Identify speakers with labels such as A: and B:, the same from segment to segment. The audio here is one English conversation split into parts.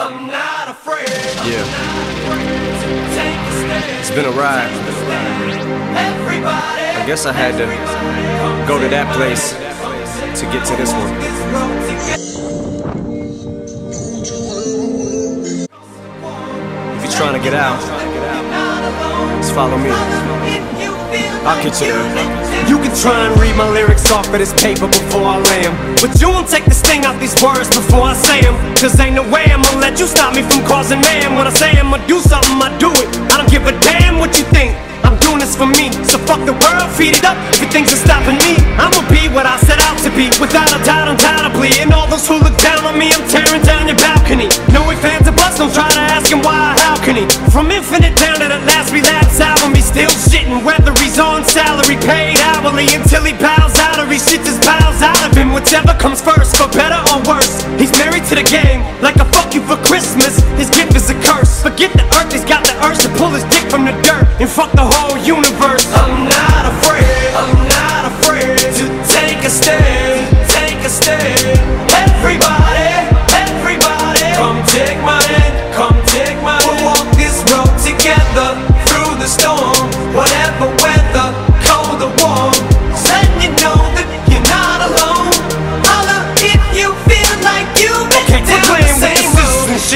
A: I'm not afraid.
B: Yeah, it's been a ride.
A: Everybody.
B: I guess I had to go to that place to get to this one.
A: This road together.
B: If you're trying to get out, just follow me. I'll get you.
C: You can try and read my lyrics off of this paper before I lay 'em, But you won't take the sting out these words before I say 'em. Cause ain't no way I'ma let you stop me from causing man. When I say I'ma do something, I do it. I don't give a damn what you think. I'm doing this for me. So fuck the world, feed it up. If you think it's stopping me I'ma be what I set out to be. Without a doubt, undoubtedly And all those who look down on me I'm tearing down your balcony. No ifs, fans or buts Don't try to ask him why, how can he? From infinite Until he bows out Or he shits his bowels out of him. Whichever comes first For better or worse. He's married to the game Like a fuck you for Christmas. His gift is a curse. Forget the earth He's got the urge to pull his dick from the dirt And fuck the whole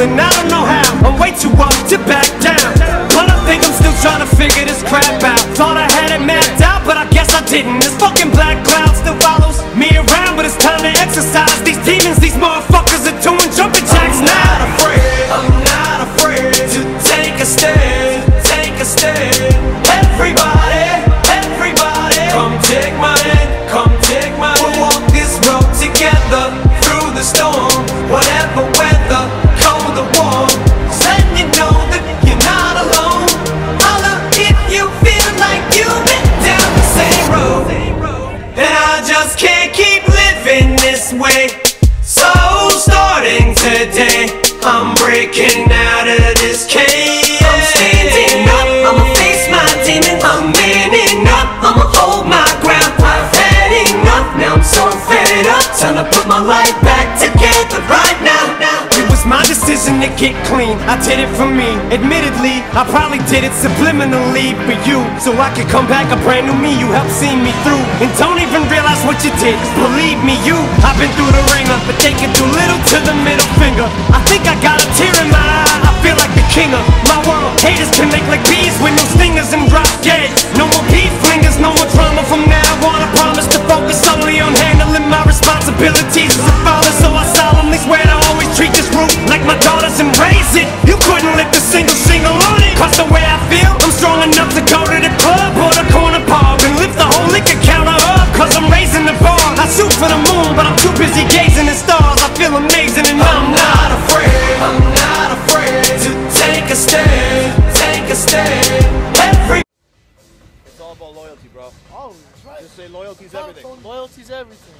C: And I don't know how. I'm way too up to back down. But I think I'm still trying to figure this crap out. Thought I had it mapped out, but I guess I didn't. This fucking black cloud still follows me around, but it's time to exercise these demons.
A: Just can't keep living this way. So starting today, I'm breaking out of this cage.
C: Get clean. I did it for me. Admittedly, I probably did it subliminally for you. So I could come back a brand new me. You helped see me through. And don't even realize what you did. Believe me, you. I've been through the wringer, but taking too little to the middle finger. I think I got a tear in my eye. I feel like the king of my world. Haters can make like
D: say loyalty's everything.
E: Loyalty's everything.